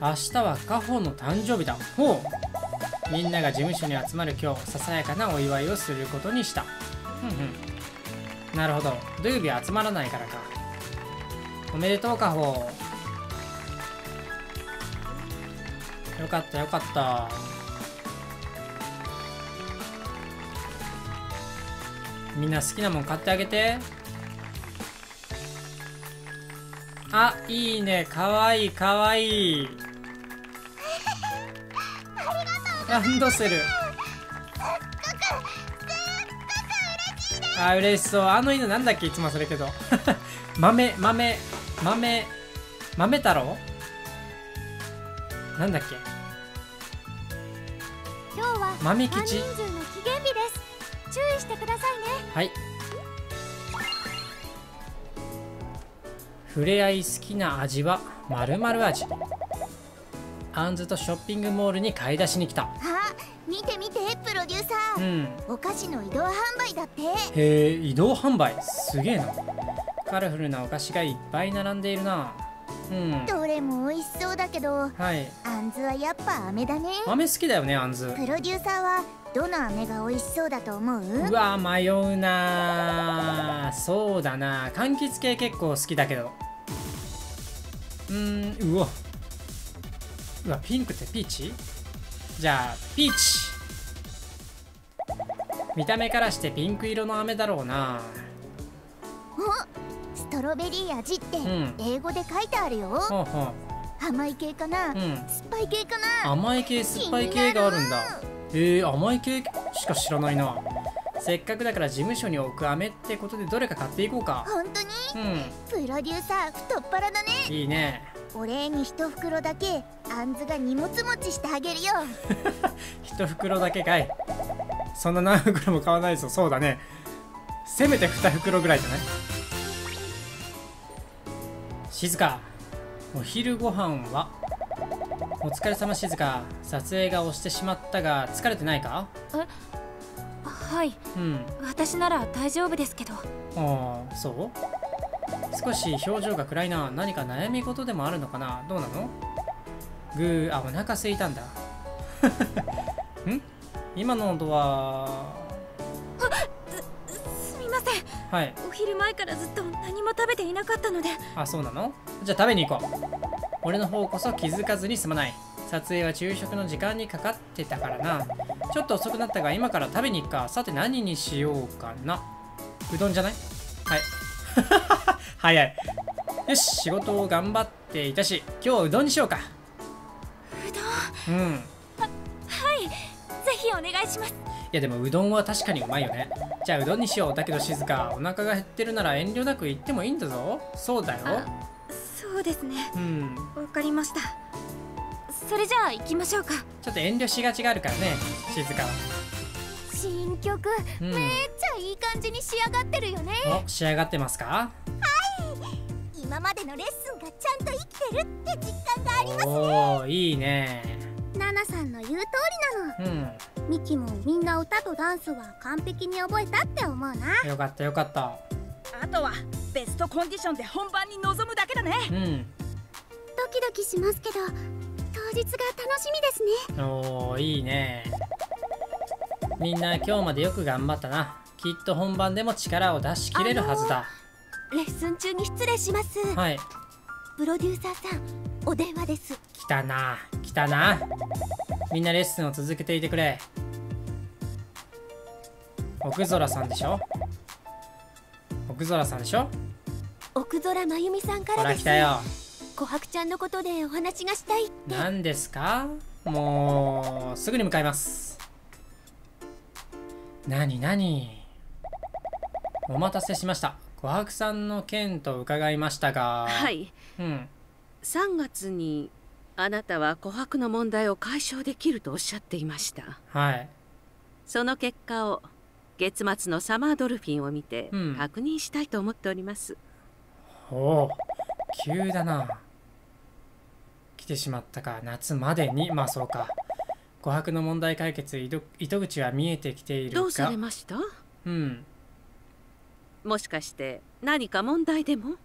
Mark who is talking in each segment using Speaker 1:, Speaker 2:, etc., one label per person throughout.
Speaker 1: 明日はカホの誕生日だ。ほう。みんなが事務所に集まる今日ささやかなお祝いをすることにした。ふんふん。なるほど。土曜日は集まらないからか。おめでとうカホ。よかったよかった。みんな好きなもん買ってあげて。あいいね。かわいいかわいい。ランドセル。あ嬉しそう。あの犬なんだっけ？いつもそれけど。豆豆豆豆太郎？なんだっけ？
Speaker 2: 今日は
Speaker 1: 豆
Speaker 2: 三人
Speaker 1: 吉
Speaker 2: 数の記念日です。注意してくださいね。
Speaker 1: はい。触れ合い好きな味はまるまる味あんずとショッピングモールに買い出しに来た。
Speaker 2: あ見て見てプロデューサ
Speaker 1: う
Speaker 2: ー、
Speaker 1: ん。
Speaker 2: お菓子の移動販売だって。
Speaker 1: へえ移動販売。すげえな。カラフルなお菓子がいっぱい並んでいるな。うん。
Speaker 2: どれも美味しそうだけど
Speaker 1: はい。
Speaker 2: あんずはやっぱ飴だね。
Speaker 1: 豆好きだよねあんず。
Speaker 2: プロデューサーはどの飴が美味しそうだと思う？
Speaker 1: うわ迷うな。そうだな。柑橘系結構好きだけど。うーんうわうわピンクってピーチ？じゃあピーチ。見た目からしてピンク色の飴だろうな。
Speaker 2: おストロベリー味って
Speaker 1: ん。
Speaker 2: 英語で書いてあるよ、
Speaker 1: ほうほ
Speaker 2: 甘い系かな、
Speaker 1: ううん。
Speaker 2: 酸っぱい系かな？
Speaker 1: 甘い系酸っぱい系があるんだ。えー、甘い系しか知らないな。せっかくだから事務所に置く飴ってことでどれか買っていこうか。
Speaker 2: 本当に？
Speaker 1: う
Speaker 2: プロデューサー太っ腹だね。
Speaker 1: んいいね
Speaker 2: お礼に一袋だけあんずが荷物持ちしてあげるよ。
Speaker 1: 一袋だけかい。そんな何袋も買わないぞ。そうだね。せめて2袋ぐらいじゃない？静かお昼ご飯は？お疲れ様静か撮影が押してしまったが疲れてないか？
Speaker 3: はい。
Speaker 1: うん。
Speaker 3: 私なら大丈夫ですけど。
Speaker 1: ああそう？少し表情が暗いな。何か悩み事でもあるのかな？どうなの？ぐー。あお腹空いたんだ。ん？今の音は？
Speaker 3: すみません。
Speaker 1: はい。
Speaker 3: お昼前からずっと何も食べていなかったので。
Speaker 1: あそうなの？じゃあ食べに行こう。俺の方こそ気づかずにすまない。撮影は昼食の時間にかかってたからな。ちょっと遅くなったが今から食べに行くか。さて何にしようかな。うどんじゃない？はい早い。よし仕事を頑張っていたし今日はうどんにしようか。
Speaker 3: うどん？
Speaker 1: うん。
Speaker 3: ぜひお願いします。
Speaker 1: いやでもうどんは確かにうまいよね。じゃあうどんにしようだけど静か。お腹が減ってるなら遠慮なく言ってもいいんだぞ。そうだよ。
Speaker 3: そうですね。
Speaker 1: うん。
Speaker 3: わかりました。それじゃあ行きましょうか。
Speaker 1: ちょっと遠慮しがちがあるからね静か。は
Speaker 2: 新曲
Speaker 1: うん。
Speaker 2: めっちゃいい感じに仕上がってるよね。
Speaker 1: お仕上がってますか？
Speaker 2: 今までのレッスンがちゃんと生きてるって実感があります
Speaker 1: おおいいね。
Speaker 2: ナナさんの言う通りな
Speaker 1: うん。
Speaker 2: のミキもみんな歌とダンスは完璧に覚えたって思うな。
Speaker 1: よかったよかった。
Speaker 4: あとはベストコンディションで本番に臨むだけだね。
Speaker 1: うん。
Speaker 2: ドキドキしますけど当日が楽しみですね。
Speaker 1: おおいいね。みんな今日までよく頑張ったな。きっと本番でも力を出し切れるはずだ
Speaker 2: レッスン中に失礼します。
Speaker 1: はい。
Speaker 2: プロデューサーさんお電話です。
Speaker 1: 来たな。来たな。みんなレッスンを続けていてくれ。奥空さんでしょ？奥空さんでしょ？
Speaker 2: 奥空真由美さんか
Speaker 1: ほ
Speaker 2: らです。
Speaker 1: ら来たよ。
Speaker 2: 琥珀ちゃんのことでお話がしたいって。
Speaker 1: 何ですか？もうすぐに向かいます。何何？お待たせしました琥珀さんの件と伺いましたが
Speaker 5: はい。
Speaker 1: うん。
Speaker 5: 3月にあなたは琥珀の問題を解消できるとおっしゃっていました。
Speaker 1: はい。
Speaker 5: その結果を月末のサマードルフィンを見て
Speaker 1: うん。
Speaker 5: 確認したいと思っております、
Speaker 1: おお急だな。来てしまったか。夏までに。まあそうか。琥珀の問題解決糸糸口は見えてきているが
Speaker 5: どうされました？
Speaker 1: うん
Speaker 5: もしかして何か問題でも？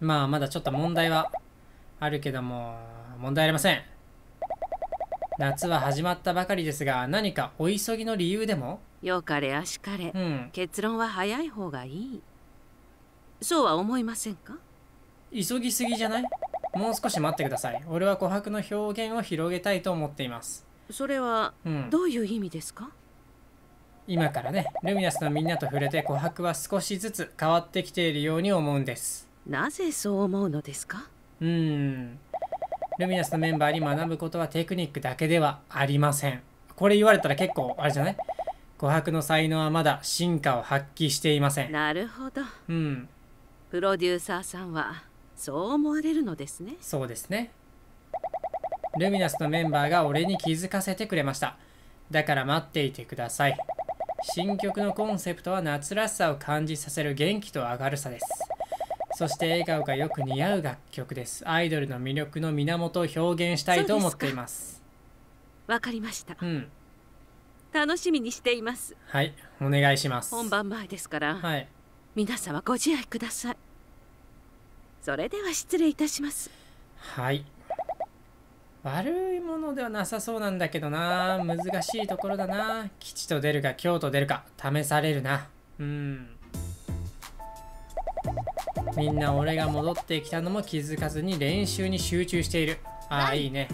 Speaker 1: まあまだちょっと問題はあるけども問題ありません。夏は始まったばかりですが何かお急ぎの理由でも？
Speaker 5: よかれあしかれ、
Speaker 1: うん。
Speaker 5: 結論は早い方がいい。そうは思いませんか？
Speaker 1: 急ぎすぎじゃない？もう少し待ってください。俺は琥珀の表現を広げたいと思っています。
Speaker 5: それは
Speaker 1: うん。
Speaker 5: どういう意味ですか？
Speaker 1: 今からねルミナスのみんなと触れて琥珀は少しずつ変わってきているように思うんです。
Speaker 5: なぜそう思うのですか？
Speaker 1: うーん。ルミナスのメンバーに学ぶことはテクニックだけではありません。これ言われたら結構あれじゃない？琥珀の才能はまだ進化を発揮していません。
Speaker 5: なるほど。
Speaker 1: うん。
Speaker 5: プロデューサーさんはそう思われるのですね。
Speaker 1: そうですね。ルミナスのメンバーが俺に気づかせてくれました。だから待っていてください新曲のコンセプトは夏らしさを感じさせる元気と明るさです。そして笑顔がよく似合う楽曲です。アイドルの魅力の源を表現したいと思っています。
Speaker 5: わかりました。
Speaker 1: うん。
Speaker 5: 楽しみにしています。
Speaker 1: はい。お願いします。
Speaker 5: 本番前ですから、
Speaker 1: はい。
Speaker 5: 皆様ご自愛ください。それでは失礼いたします。
Speaker 1: はい悪いものではなさそうなんだけどな。難しいところだな。吉と出るか京と出るか。試されるな。うん。みんな俺が戻ってきたのも気づかずに練習に集中している。ああいいね。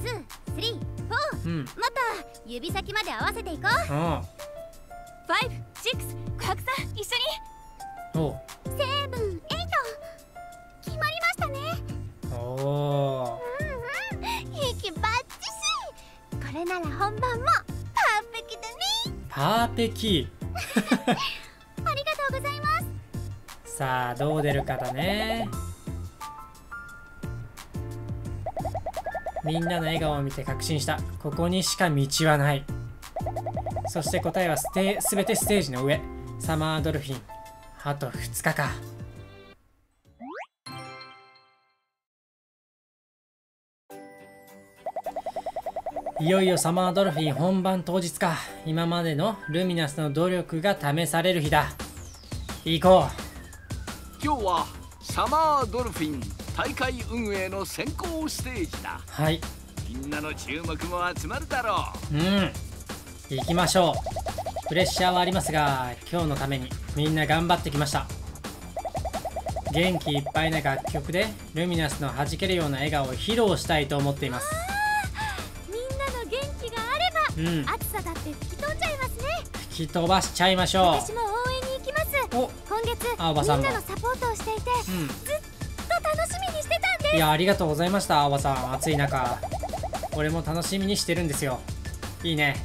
Speaker 1: うん。
Speaker 2: また指先まで合わせていこう。
Speaker 1: おう
Speaker 3: 5、6、琥珀さん一緒に。
Speaker 1: おう。
Speaker 2: セブンエイト。決まりましたね。
Speaker 1: おお
Speaker 2: パー
Speaker 1: ペキ
Speaker 2: ありがとうございます。
Speaker 1: さあどう出るかだね。みんなの笑顔を見て確信した。ここにしか道はない。そして答えはステ全てステージの上。サマードルフィン。あと2日かいよいよサマードルフィン本番当日か。今までのルミナスの努力が試される日だ。行こ
Speaker 6: 今日はサマードルフィン大会運営の先行ステージだ。
Speaker 1: うはい。
Speaker 6: みんなの注目も集まるだろ
Speaker 1: うん。行きましょう。プレッシャーはありますが今日のためにみんな頑張ってきました。元気いっぱいな楽曲でルミナスの弾けるような笑顔を披露したいと思っていますうん。
Speaker 2: ば暑さだって吹き飛んじゃいますね。
Speaker 1: 吹き飛ばしちゃいましょ
Speaker 2: 私も応援に行きます。
Speaker 1: うお。
Speaker 2: 今月
Speaker 1: あおばさんも
Speaker 2: みんなのサポートをしていてずっ
Speaker 1: うん
Speaker 2: と楽しみにしてたんです。
Speaker 1: いやありがとうございました青葉さん。暑い中。俺も楽しみにしてるんですよ。いいね。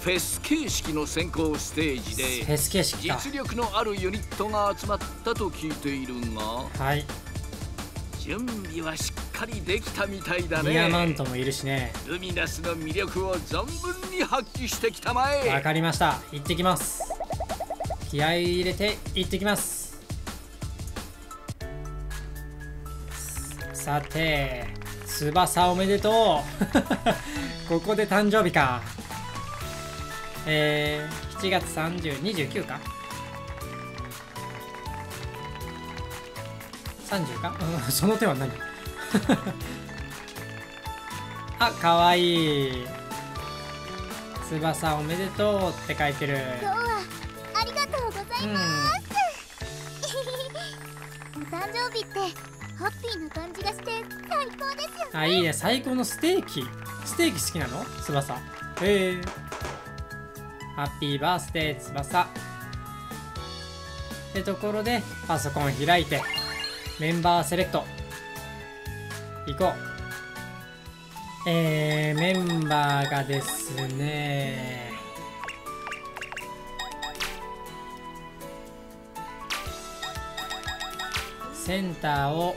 Speaker 6: フェス形式の先行ステージで
Speaker 1: フェス形式か。
Speaker 6: 実力のあるユニットが集まったと聞いているが
Speaker 1: はい。
Speaker 6: 準備はしっかりできたみたいだね。
Speaker 1: ディアマントもいるしね。
Speaker 6: ルミナスの魅力を存分に発揮してきたまえ。
Speaker 1: わかりました。行ってきます。気合い入れて行ってきます。さて翼おめでとう。ここで誕生日か。えー、7月3029か。30か、うん、その手は何？あかわい。い翼おめでとうって書いてる。
Speaker 2: 今日はありがとうござい
Speaker 1: うん。
Speaker 2: ます、お誕生日ってハッピーな感じがして最高ですよ
Speaker 1: あいいね。最高のステーキ。ステーキ好きなの？翼。へえハッピーバースデー翼。ってところでパソコン開いてメンバーセレクト行こう。えー、メンバーがですね。センターを。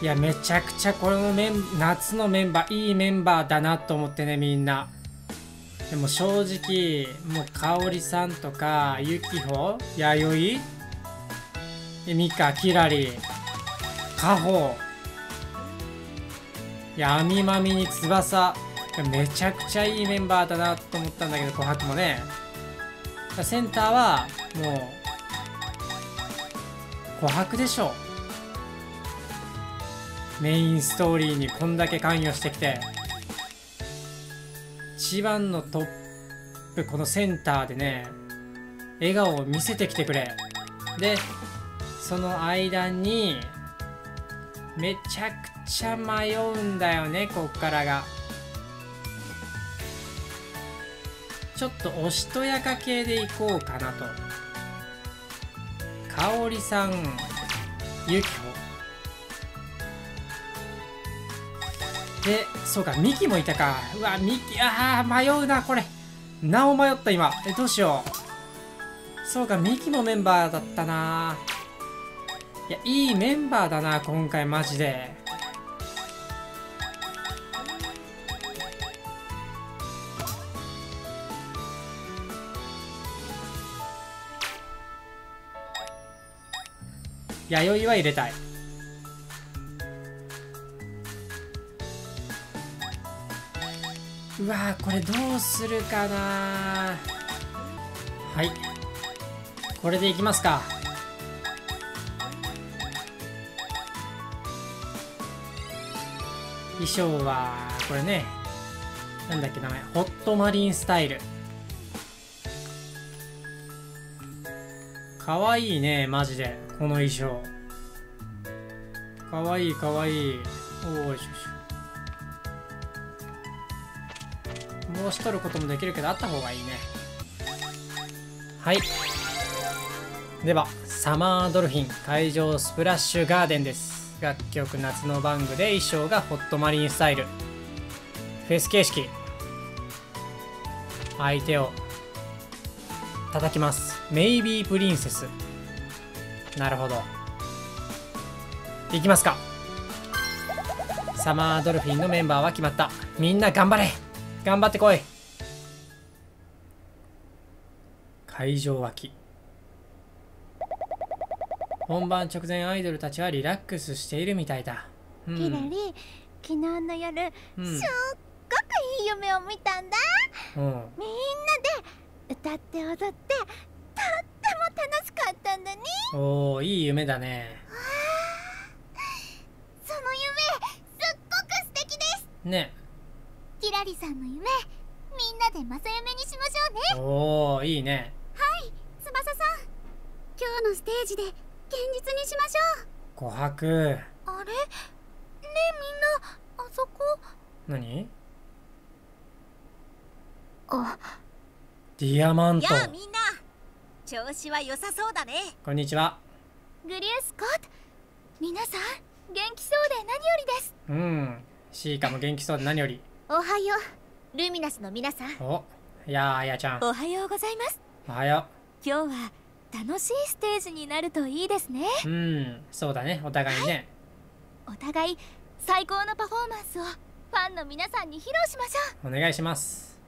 Speaker 1: いやめちゃくちゃこのメン夏のメンバーいいメンバーだなと思ってねみんな。でも正直もう香織さんとかゆきほ弥生？えミカキラリ。カホ。いやアミマミに翼。めちゃくちゃいいメンバーだなと思ったんだけど琥珀もね。センターはもう琥珀でしょ。うメインストーリーにこんだけ関与してきて。一番のトップこのセンターでね笑顔を見せてきてくれ。でその間にめちゃくちゃ迷うんだよねこっからが。ちょっとおしとやか系でいこうかなと。かおりさんゆきほでそうかミキもいたか。うわミキあー迷うなこれ。なお迷った今。えどうしよう。そうかミキもメンバーだったな。いやいいメンバーだな今回マジで。弥生は入れたい。うわこれどうするかなはい。これでいきますか。衣装はこれねなんだっけ名前ホットマリンスタイル。かわいいねマジでこの衣装。かわいいかわいい。おいしょしょ。もうしとることもできるけどあった方がいいね。はい。ではサマードルフィン会場スプラッシュガーデンです。楽曲夏のバングで衣装がホットマリンスタイル。フェス形式。相手を叩きます。メイビープリンセスなるほど。いきますか。サマードルフィンのメンバーは決まった。みんな頑張れ。頑張ってこい。会場脇。本番直前アイドルたちはリラックスしているみたいだ、うん、
Speaker 2: キラリ昨日の夜、
Speaker 1: うん。
Speaker 2: すっごくいい夢を見たんだ。
Speaker 1: うん。
Speaker 2: みんなで歌って踊ってとっても楽しかったんだね。
Speaker 1: おおいい夢だね。
Speaker 2: その夢すっごく素敵です。
Speaker 1: ね。
Speaker 2: キラリさんの夢みんなで正夢にしましょうね。
Speaker 1: おおいいね。
Speaker 2: 翼さん。今日のステージで現実にしましょう。
Speaker 1: 琥珀。
Speaker 2: あれ？ねえみんなあそこ？
Speaker 1: 何？
Speaker 2: あ。
Speaker 1: ディアマント。
Speaker 4: やあみんな。調子は良さそうだね。
Speaker 1: こんにちは。
Speaker 2: グリュースコット。皆さん元気そうで何よりです。
Speaker 1: うんシーカも元気そうで何より。
Speaker 2: おはよう。ルミナスの皆さん。
Speaker 1: おいやーあやちゃん。
Speaker 3: おはようございます。
Speaker 1: おはよ
Speaker 3: 今日は楽しいステージになるといいですね。
Speaker 1: ううんそうだねお互いにね、
Speaker 3: お互い最高のパフォーマンスをファンの皆さんに披露しましょ
Speaker 1: お願いします。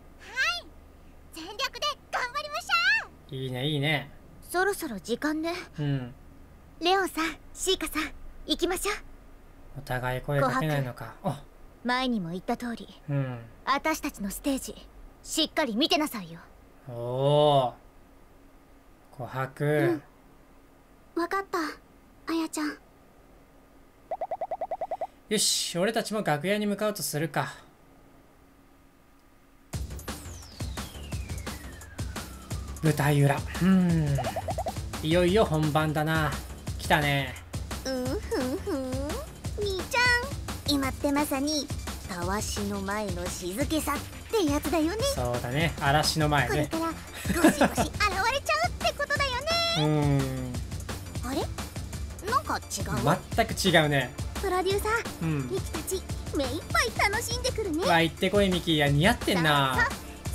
Speaker 2: 全力で頑張りましょ
Speaker 1: いいねいいね。
Speaker 2: うそろそろ時間ね。
Speaker 1: うん。
Speaker 2: レオンさんシーカさん行きましょう。
Speaker 1: お互い声かけないのか。お
Speaker 2: 前にも言った通り。
Speaker 1: うん。
Speaker 2: 私たちのステージしっかり見てなさいよ。
Speaker 1: おお琥珀、
Speaker 2: わかった。あやちゃん。
Speaker 1: よし俺たちも楽屋に向かうとするか。舞台裏。うん。いよいよ本番だな。来たね。
Speaker 2: うんふんふん。兄ちゃん。今ってまさにたわしの前の静けさってやつだよね。
Speaker 1: そうだね。嵐の前ね。
Speaker 2: これからゴシゴシう
Speaker 1: ん。
Speaker 2: あれ？なんか違う、
Speaker 1: 全く違うね。
Speaker 2: プロデューサー
Speaker 1: うん。
Speaker 2: ミキたち目いっぱい楽しんでくるね。
Speaker 1: わ行ってこいミキいや似合ってんな。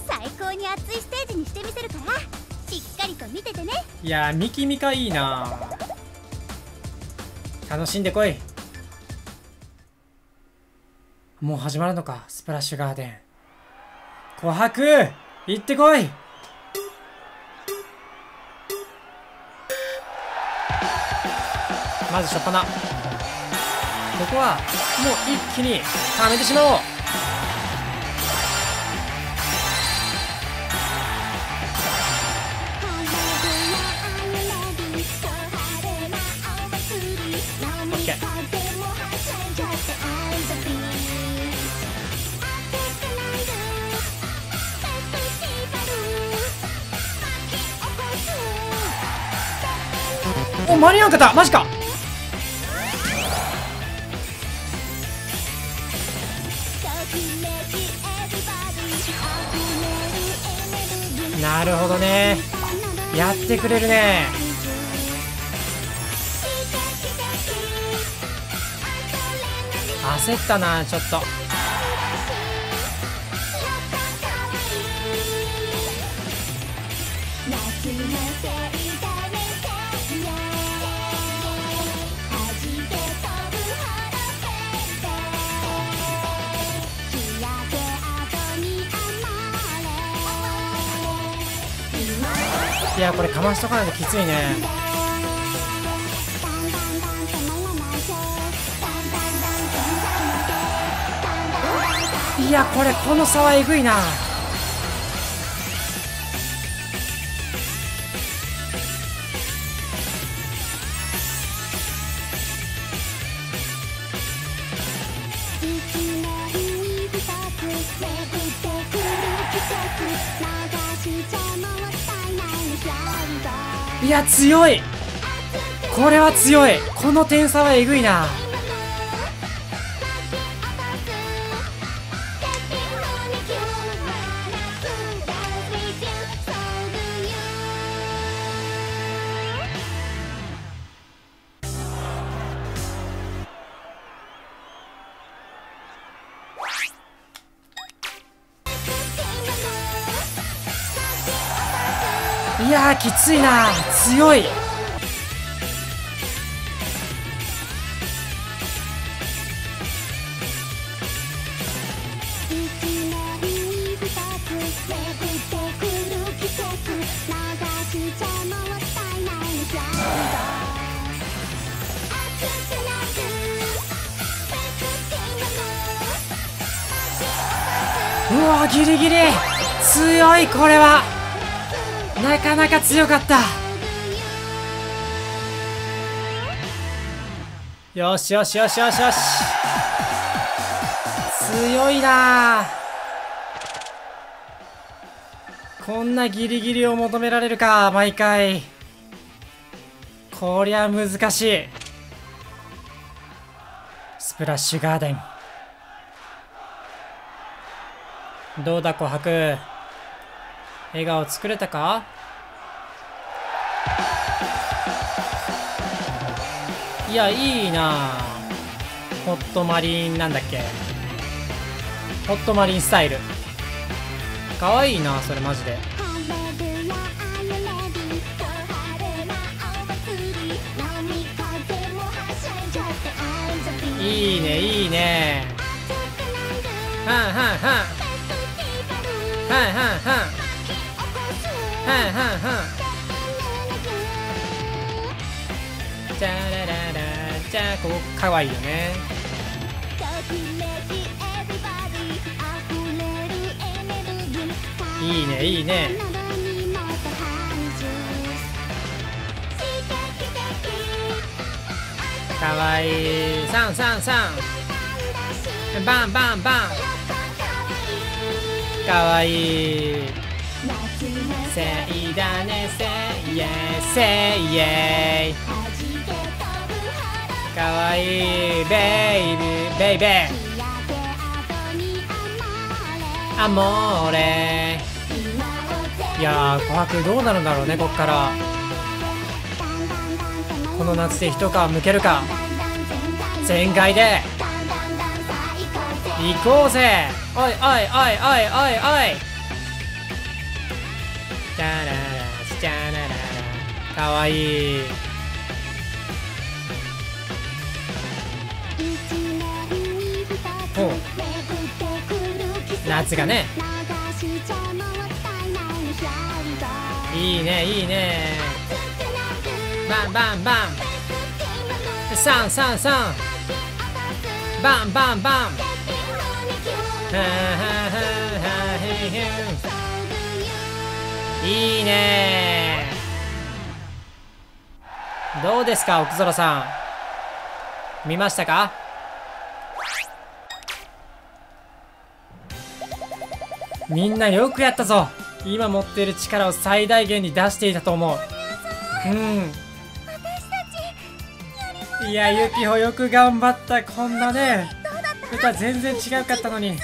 Speaker 2: 最高に熱いステージにしてみせるから。しっかりと見ててね。
Speaker 1: いやミキミカいいな。楽しんでこい。もう始まるのかスプラッシュガーデン。琥珀行ってこいまず初っ端。ここはもう一気に溜めてしまおう。
Speaker 2: 間に合わんかたマジか。なるほどね。やってくれるね。焦ったなちょっと。いやこれかましとかないときついね。いやこれこの差はえぐいな。いや強い。これは強い。この点差はえぐいな。いやきついな。強い。うわギリギリ。強いこれは。なかなか強かった。よしよしよしよし。よし強いな。こんなギリギリを求められるか。毎回。こりゃ難しい。スプラッシュガーデン。どうだ琥珀？笑顔作れたか？いやいいな。ホットマリンなんだっけ。ホットマリンスタイル。かわいいなそれマジで。いいねいいね。はんはんはん。はんはんはん。はんはんはん。じゃらここかわいいよね。いいねいいね。かわい。いさんさんさん。バンバンバン。かわい。いせいだねせいえせいえかわいい。ベイビーベイベーアモーレいやー琥珀どうなるんだろうねこっからこの夏で一皮むけるか全開で行こうぜおいおいおいおいおいおいじゃららじゃらららかわいい。夏がね。いいねいいね。バンバンバン。サンサンサン。バンバンバン。はははいいね。どうですか奥空さん。見ましたか？みんなよくやったぞ。今持っている力を最大限に出していたと思う。うん。
Speaker 1: いやゆきほよく頑張った。こんなね。歌全然違うかったのに。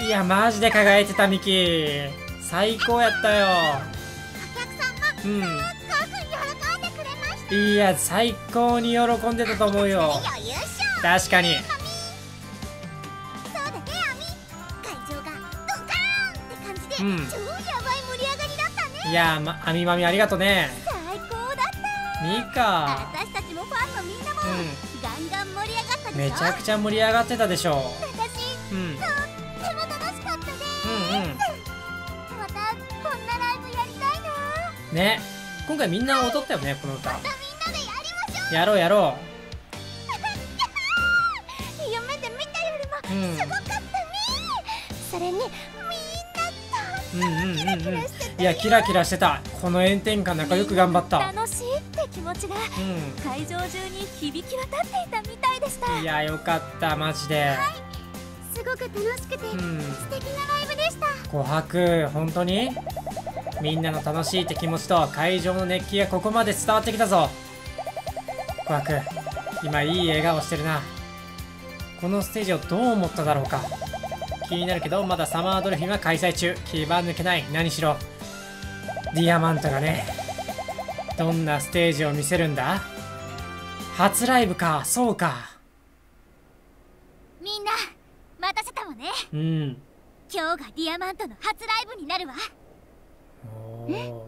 Speaker 2: い
Speaker 1: やマジで輝いてたミキ。最高やったよ。うん。いや最高に喜んでたと思うよ。確かに
Speaker 2: う
Speaker 1: ん。
Speaker 2: 超やばい盛り上がりだったね。
Speaker 1: いやまあみまみありがとね。
Speaker 2: 最高だった。
Speaker 1: ミカ。
Speaker 2: 私たちもファンのみんなも、
Speaker 1: う
Speaker 2: ガンガン盛り上がったでしょ？
Speaker 1: めちゃくちゃ盛り上がってたでしょ
Speaker 2: 私
Speaker 1: う。んうん。
Speaker 2: とっても楽しかったね
Speaker 1: うん
Speaker 2: またこんなライブやりたいな。
Speaker 1: ね。今回みんな踊ったよねこの歌。
Speaker 2: またみんなでやりましょ
Speaker 1: やろうやろ
Speaker 2: うキラしてて
Speaker 1: いやキラキラしてた。この炎天下中よく頑張った。
Speaker 3: 楽しいって気持ちが。
Speaker 1: う
Speaker 3: 会場中に響き渡っていたみたいでした。
Speaker 1: んいやよかったマジで。す
Speaker 2: ごく楽しくて、
Speaker 1: うん。
Speaker 2: 素敵なライブでした。
Speaker 1: 琥珀本当に？みんなの楽しいって気持ちと会場の熱気がここまで伝わってきたぞ。琥珀今いい笑顔してるな。このステージをどう思っただろうか気になるけどまだサマードルフィンは開催中。気は抜けない。何しろ。ディアマントがねどんなステージを見せるんだ？初ライブか。そうか。
Speaker 3: みんな待たせたわね。
Speaker 1: うん。
Speaker 3: 今日がディアマントの初ライブになるわ。
Speaker 1: おー。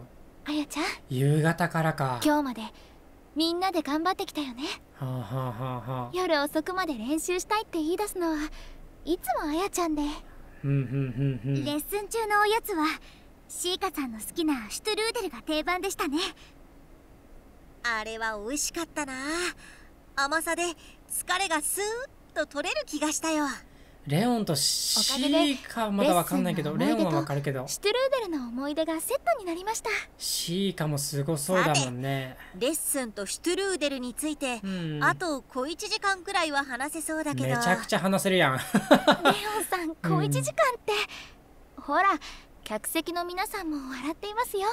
Speaker 3: あやちゃん？
Speaker 1: 夕方からか。
Speaker 3: 今日までみんなで頑張ってきたよね。
Speaker 1: はあはあはあはあ。
Speaker 3: 夜遅くまで練習したいって言い出すのはいつもあやちゃんで。
Speaker 2: レッスン中のおやつはシーカさんの好きなシュトゥルーデルが定番でしたね。あれは美味しかったな。甘さで疲れがスーッと取れる気がしたよ
Speaker 1: レオンとシーカまだわかんないけどレオンはわかるけど。
Speaker 3: シュトゥルーデルの思い出がセットになりました。
Speaker 1: シーカもすごそうだもんね。
Speaker 2: レッスンとシュトゥルーデルについて
Speaker 1: うん。
Speaker 2: あと小1時間くらいは話せそうだけど。
Speaker 1: めちゃくちゃ話せるやん。
Speaker 3: レオンさん小1時間って、ほら客席の皆さんも笑っていますよ。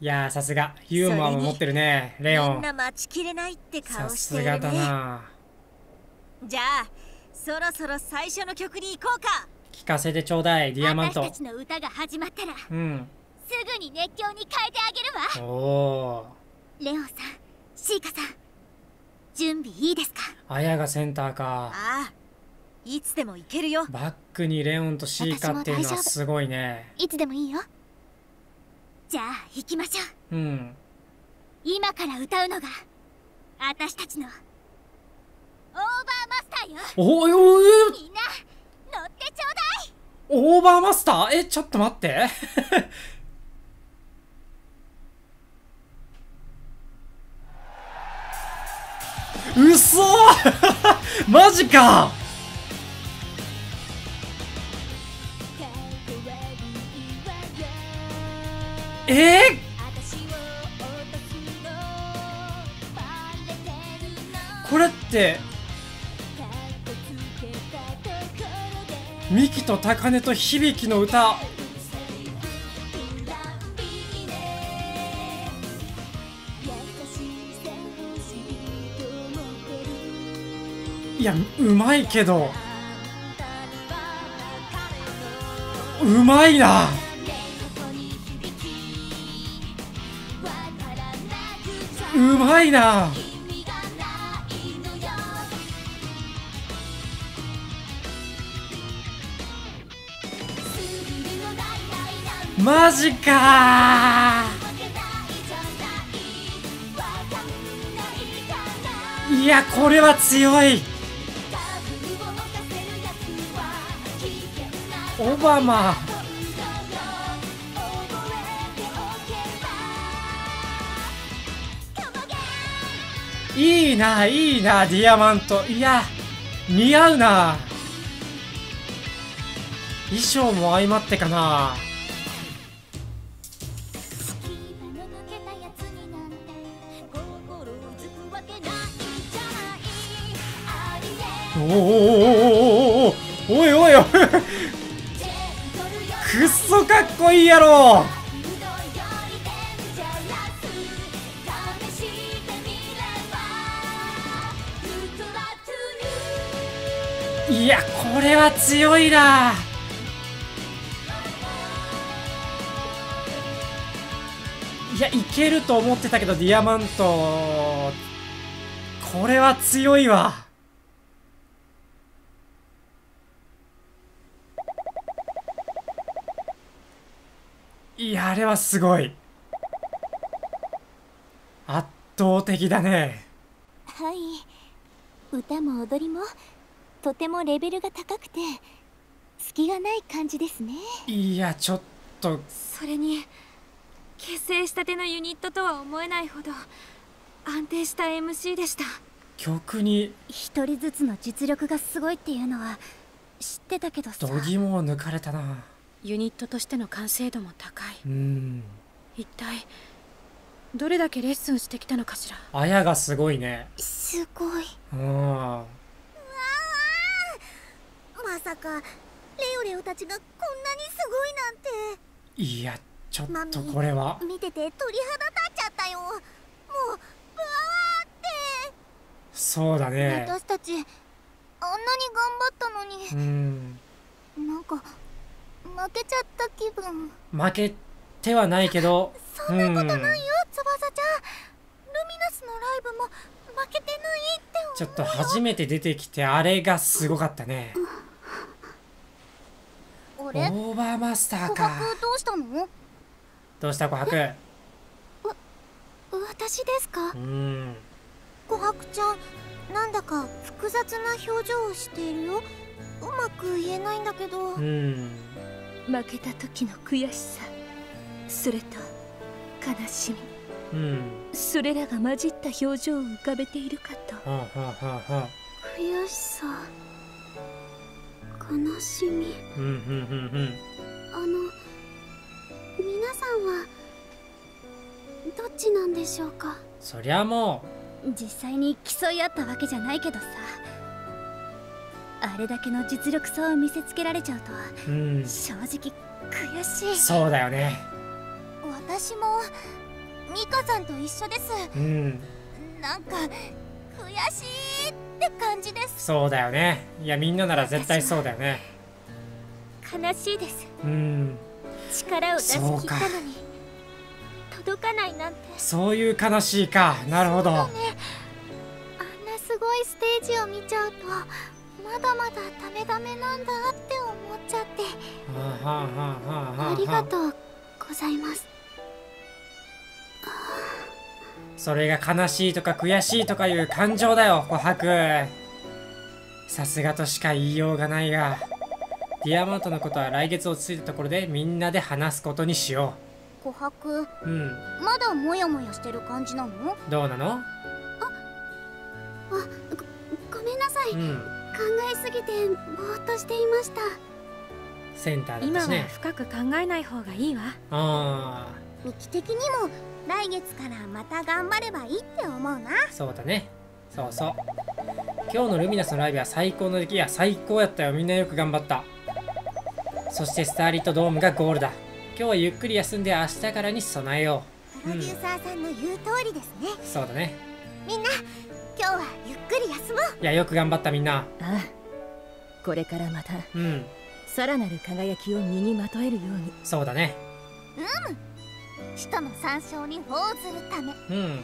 Speaker 1: いやーさすが。ユーモアも持ってるねレオン。
Speaker 2: みんな待ちきれないって
Speaker 1: さ
Speaker 2: 顔して
Speaker 1: すがだ
Speaker 2: いるね
Speaker 1: な。
Speaker 2: じゃあそろそろ最初の曲に行こうか。
Speaker 1: 聞かせてちょうだいディアマント。
Speaker 2: 私たちの歌が始まったらす
Speaker 1: うん。
Speaker 2: ぐに熱狂に変えてあげるわ。
Speaker 1: おお
Speaker 2: レオンさんシーカさん準備いいですか？
Speaker 1: ーアヤがセンターか。
Speaker 2: ああいつでも行けるよ。
Speaker 1: バックにレオンとシーカっていうのはすごいね。
Speaker 3: いつでもいいよ。
Speaker 2: じゃあ行きましょう。
Speaker 1: うん。
Speaker 2: 今から歌うのが私たちの
Speaker 1: おいおい
Speaker 2: みんな乗ってちょうだい。
Speaker 1: オーバーマスター？えちょっと待って。うそ マジか。え？ー、これってミキと高根と響の歌。いやうまいけどうまいな。うまいな。マジか。いやこれは強い。オバマ。いいないいなディアマント。いや似合うな。衣装も相まってかな。おおおおいおいおい。くっそかっこいいやろ。いやこれは強いな。いやいけると思ってたけどディアマント。これは強いわ。れはすごい。圧倒的だね。
Speaker 3: はい。歌も踊りもとてもレベルが高くて隙がない感じですね。
Speaker 1: いやちょっと。
Speaker 7: それに結成したてのユニットとは思えないほど安定した MC でした。
Speaker 1: 曲に。
Speaker 3: 一人ずつの実力がすごいっていうのは知ってたけどさ。
Speaker 1: 度肝を抜かれたな
Speaker 7: ユニットとしての完成度も高い。
Speaker 1: うん。
Speaker 7: 一体どれだけレッスンしてきたのかしら？
Speaker 1: あやがすごいね。
Speaker 3: すごい。
Speaker 1: うん。
Speaker 2: まさかレオレオたちがこんなにすごいなんて。
Speaker 1: いやちょっとこれは。
Speaker 2: 見てて鳥肌立っちゃったよ。もうブワーって。
Speaker 1: そうだね。
Speaker 3: 私たちあんなに頑張ったのに。
Speaker 1: うん。
Speaker 3: なんか負けちゃった気分。
Speaker 1: 負けてはないけど。
Speaker 3: そんなこと
Speaker 1: うん
Speaker 3: ないよ、翼ちゃん。ルミナスのライブも負けてないって
Speaker 1: ちょっと初めて出てきてあれがすごかったね。オ
Speaker 3: 俺
Speaker 1: ーバーマスター
Speaker 3: 琥
Speaker 1: か
Speaker 3: 珀どうしたの？
Speaker 1: どうした琥珀
Speaker 3: 私ですか？
Speaker 1: うん。
Speaker 2: 琥珀ちゃんなんだか複雑な表情をしているよ。うまく言えないんだけど。
Speaker 1: うん
Speaker 7: 負けた時の悔しさ。それと悲しみ。
Speaker 1: うん。
Speaker 7: それらが混じった表情を浮かべているかと。
Speaker 1: はあはあはあはあ。
Speaker 3: 悔しさ悲しみ。
Speaker 1: うんうんうん
Speaker 3: あの皆さんはどっちなんでしょうか？
Speaker 1: そりゃも
Speaker 3: 実際に競い合ったわけじゃないけどさあれだけの実力差を見せつけられちゃうと
Speaker 1: ううん。
Speaker 3: 正直悔しい。
Speaker 1: そうだよね。
Speaker 2: 私もミカさんと一緒です。
Speaker 1: うん。
Speaker 2: なんか悔しいって感じです。
Speaker 1: そうだよね。いやみんななら絶対そうだよね。
Speaker 3: 悲しいです。
Speaker 1: うん。
Speaker 3: 力を出し切ったのに。届かないなんて。
Speaker 1: そういう悲しいか。なるほど。
Speaker 3: あんなすごいステージを見ちゃうとまだまだダメダメなんだって思っちゃって。
Speaker 1: はあ
Speaker 3: りがとうございます。
Speaker 1: それが悲しいとか悔しいとかいう感情だよ琥珀。さすがとしか言いようがないが。ディアマントのことは来月落ち着いたところでみんなで話すことにしよ
Speaker 2: 琥珀
Speaker 1: ううん。
Speaker 2: まだモヤモヤしてる感じなの？
Speaker 1: どうなの？
Speaker 3: ごめんなさい、
Speaker 1: うん
Speaker 3: すぎてぼーっとしていました。
Speaker 1: センターだっ
Speaker 7: 今は
Speaker 1: たしね。
Speaker 7: 深く考えない方がいいわ。
Speaker 1: あ
Speaker 2: ミキ的にも来月からまた頑張ればいいって思うな。
Speaker 1: あそうだね。そうそう。今日のルミナスのライブは最高の出来いや最高やったよ。みんなよく頑張った。そしてスターリットドームがゴールだ。今日はゆっくり休んで明日からに備えよ
Speaker 2: プロデューサーさんの言う通りですね、
Speaker 1: うそうだね。
Speaker 2: みんな今日はゆっくり休もう。
Speaker 1: いやよく頑張ったみんな。
Speaker 8: ああこれからまた
Speaker 1: うん。
Speaker 8: さらなる輝きを身にまとえるように。
Speaker 1: そうだね。
Speaker 2: 使徒の参照に奉ずるため。共
Speaker 1: うん。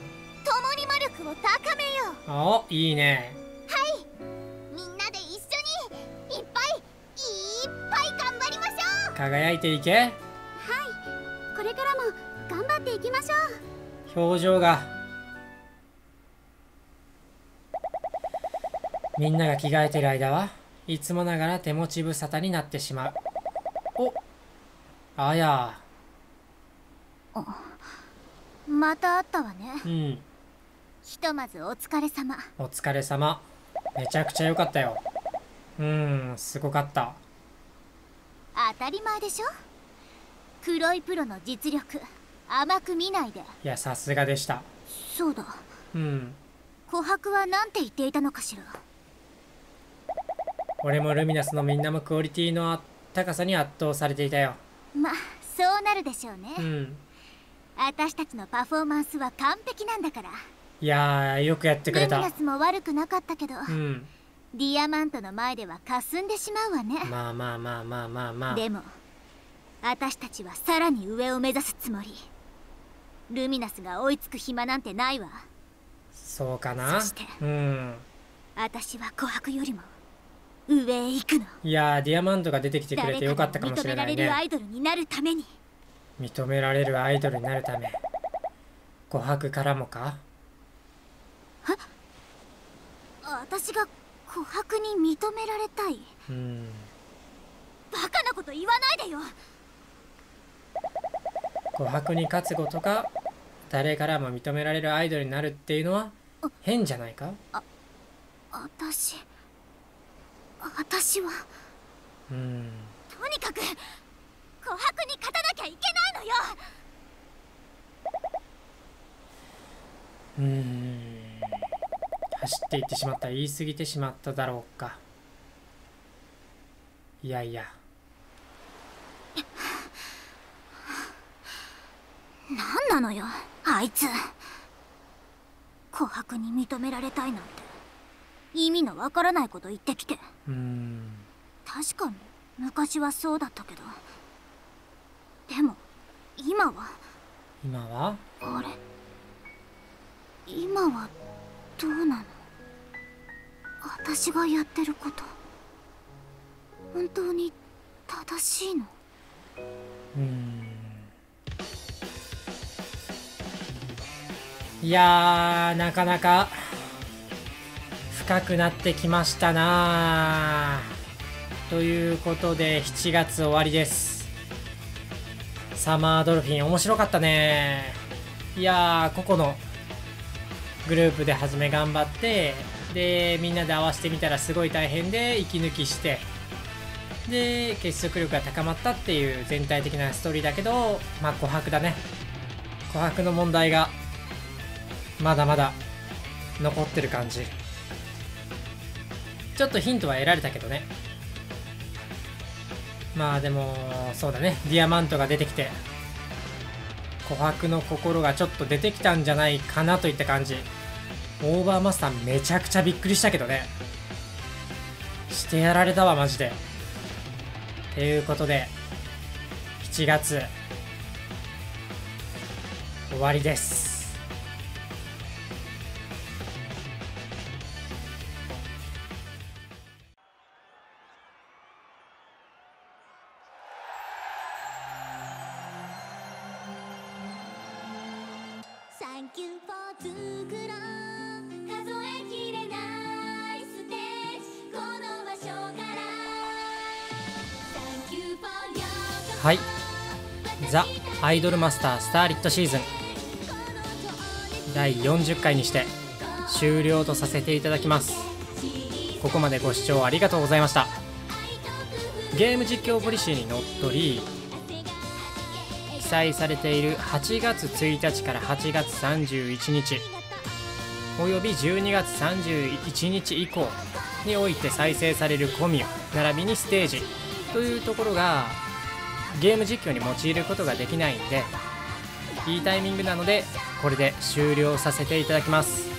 Speaker 2: に魔力を高めよ
Speaker 1: おいいね。
Speaker 2: うみんなで一緒にいっぱいいっぱい頑張りましょう。
Speaker 1: 輝いていけ。
Speaker 3: これからも頑張っていきましょう。
Speaker 1: 表情が。みんなが着替えてる間は？いつもながら手持ち無沙汰になってしまう。お。あや。
Speaker 2: また会ったわね。
Speaker 1: うん。
Speaker 2: ひとまずお疲れ様。
Speaker 1: お疲れ様。めちゃくちゃ良かったよ。うんすごかった。
Speaker 2: 当たり前でしょ。黒いプロの実力。甘く見ないで。
Speaker 1: いやさすがでした。
Speaker 2: そうだ。
Speaker 1: うん。
Speaker 2: 琥珀は何て言っていたのかしら
Speaker 1: 俺もルミナスのみんなもクオリティの高さに圧倒されていたよ。
Speaker 2: まあそうなるでしょうね、
Speaker 1: うん。
Speaker 2: 私たちのパフォーマンスは完璧なんだから。
Speaker 1: いやーよくやってくれた。
Speaker 2: ルミナスも悪くなかったけど、
Speaker 1: うん。
Speaker 2: ディアマントの前では霞んでしまうわね。
Speaker 1: まあまあまあまあまあまあ。
Speaker 2: でも私たちはさらに上を目指すつもり。ルミナスが追いつく暇なんてないわ。
Speaker 1: そうかな。
Speaker 2: そして
Speaker 1: うん。
Speaker 2: 私は琥珀よりも上へ行くの。
Speaker 1: いやーディアマントが出てきてくれてよかったかも
Speaker 2: 認められ
Speaker 1: しれないね。
Speaker 2: るアイドルになるために。
Speaker 1: 認められるアイドルになるため。琥珀からもか？
Speaker 2: 私が琥珀に認められたい？
Speaker 1: うん。
Speaker 2: バカなこと言わないでよ。
Speaker 1: 琥珀に勝つことが誰からも認められるアイドルになるっていうのは変じゃないか？
Speaker 2: 私私は。
Speaker 1: うん
Speaker 2: とにかく琥珀に勝たなきゃいけないのよ。
Speaker 1: うーん。走っていってしまった言い過ぎてしまっただろうか。いやいや。
Speaker 2: 何なのよあいつ。琥珀に認められたいなんて意味のわからないこと言ってきて。
Speaker 1: うーん。
Speaker 2: 確かに昔はそうだったけど。でも今は？
Speaker 1: 今は？
Speaker 2: あれ？今はどうなの？私がやってること。本当に正しいの？
Speaker 1: うーん。いやーなかなか深くなってきましたな。ということで7月終わりです。サマードルフィン面白かったね。いやー個々のグループで初め頑張ってでみんなで合わせてみたらすごい大変で息抜きしてで結束力が高まったっていう全体的なストーリーだけどまあ琥珀だね。琥珀の問題がまだまだ残ってる感じ。ちょっとヒントは得られたけどね。まあでもそうだね。ディアマントが出てきて琥珀の心がちょっと出てきたんじゃないかなといった感じ。オーバーマスターめちゃくちゃびっくりしたけどね。してやられたわマジで。ということで7月終わりです。ザ・アイドルマスタースターリットシーズン。第40回にして終了とさせていただきます。ここまでご視聴ありがとうございました。ゲーム実況ポリシーにのっとり記載されている8月1日から8月31日および12月31日以降において再生されるコミュ並びにステージというところがゲーム実況に用いることができないんでいいタイミングなのでこれで終了させていただきます。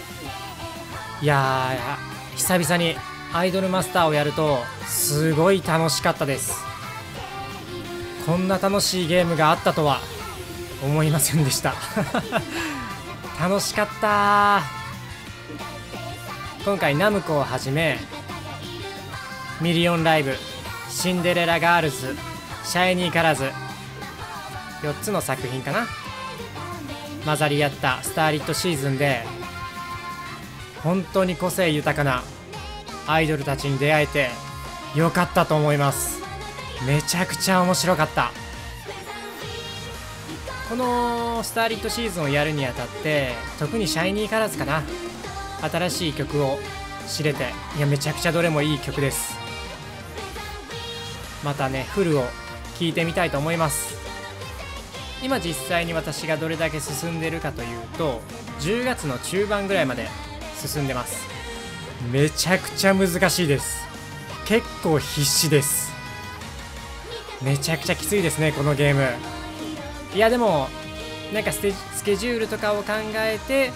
Speaker 1: いやー久々にアイドルマスターをやるとすごい楽しかったです。こんな楽しいゲームがあったとは思いませんでした。楽しかった今回ナムコをはじめミリオンライブシンデレラガールズシャイニーカラーズ。4つの作品かな。混ざり合ったスターリットシーズンで本当に個性豊かなアイドルたちに出会えてよかったと思います。めちゃくちゃ面白かった。このスターリットシーズンをやるにあたって特にシャイニーカラーズかな。新しい曲を知れていやめちゃくちゃどれもいい曲です。またねフルを聞いてみたいと思います。今実際に私がどれだけ進んでるかというと10月の中盤ぐらいまで進んでます。めちゃくちゃ難しいです。結構必死です。めちゃくちゃきついですねこのゲーム。いやでもなんかスケジュールとかを考えて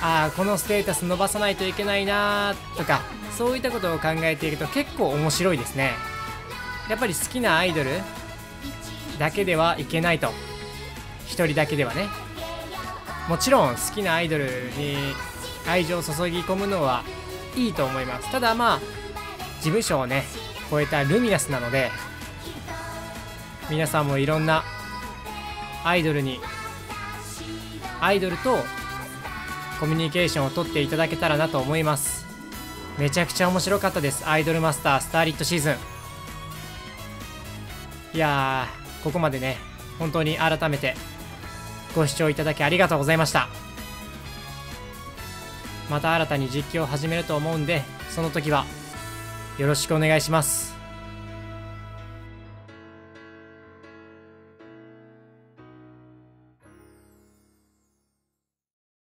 Speaker 1: ああこのステータス伸ばさないといけないなとかそういったことを考えていると結構面白いですねやっぱり好きなアイドルだけではいけないと。一人だけではね。もちろん好きなアイドルに愛情を注ぎ込むのはいいと思います。ただまあ事務所をね超えたルミナスなので皆さんもいろんなアイドルにアイドルとコミュニケーションをとっていただけたらなと思います。めちゃくちゃ面白かったです。アイドルマスタースターリットシーズン。いやーここまでね本当に改めてご視聴いただきありがとうございました。また新たに実況を始めると思うんでその時はよろしくお願いします。